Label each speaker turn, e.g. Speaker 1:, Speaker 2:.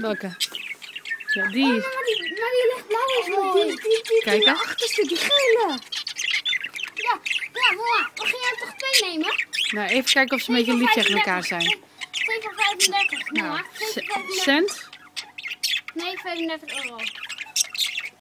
Speaker 1: Welke? Ja,
Speaker 2: Oh, maar die, maar die lichtblauwe is oh, mooi. Die, die, die,
Speaker 1: Kijk,
Speaker 2: die achterste, die gele. Ja, ja, mooi. We jij er toch twee nemen?
Speaker 1: Nou, even kijken of ze een beetje lief tegen elkaar zijn.
Speaker 2: 235.
Speaker 1: Nou, cent.
Speaker 2: Nee, 35 euro.